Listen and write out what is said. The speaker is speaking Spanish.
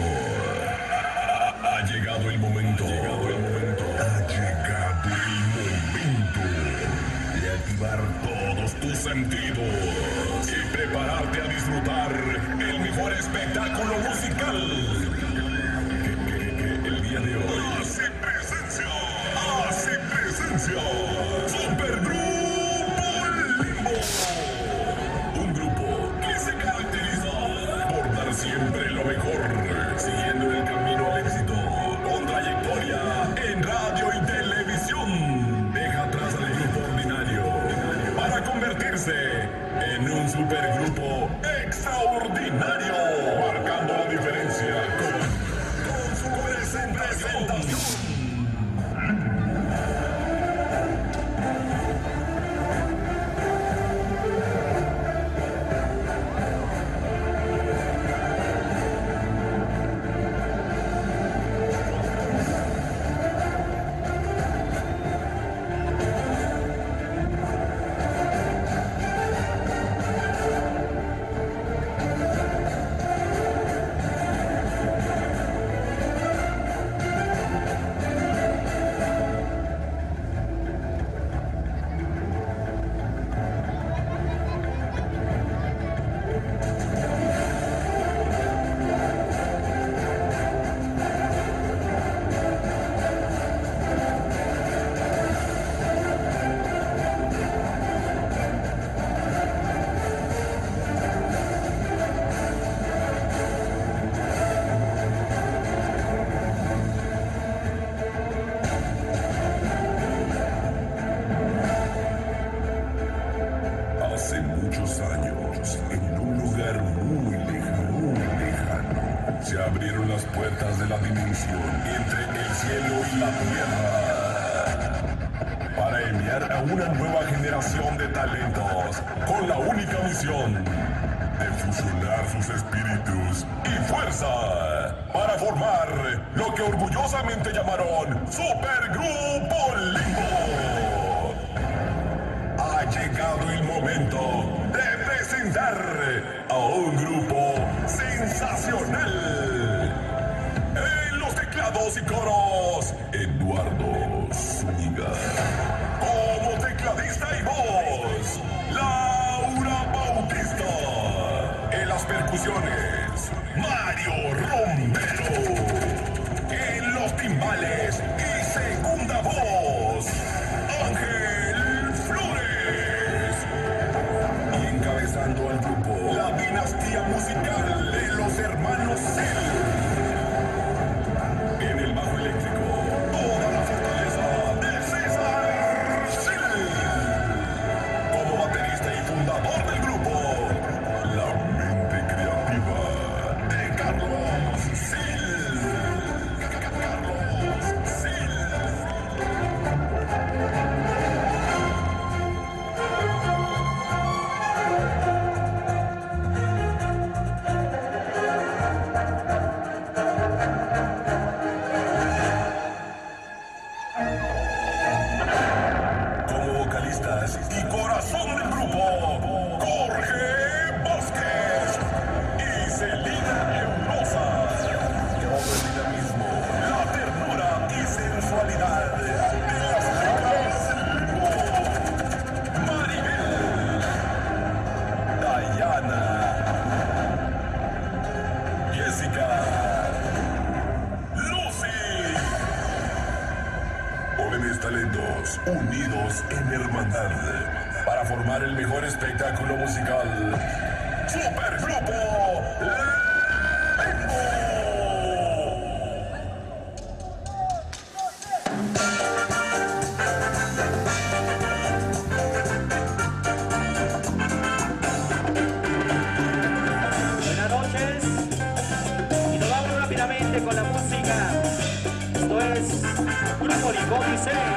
Ha, ha llegado el momento. Ha llegado el momento. Ha llegado el momento de activar todos tus sentidos y prepararte a disfrutar el mejor espectáculo musical supergrupo extraordinario, abrieron las puertas de la dimensión entre el cielo y la tierra para enviar a una nueva generación de talentos con la única misión de fusionar sus espíritus y fuerza para formar lo que orgullosamente llamaron Supergrupo Limbo. Ha llegado el momento de presentar a un grupo sensacional. Coros, Eduardo Zúñiga. Como tecladista y voz, Laura Bautista. En las percusiones, Mario Romero. En los timbales Jessica, Lucy. Jóvenes talentos unidos en hermandad para formar el mejor espectáculo musical. Supergrupo Golpe 100.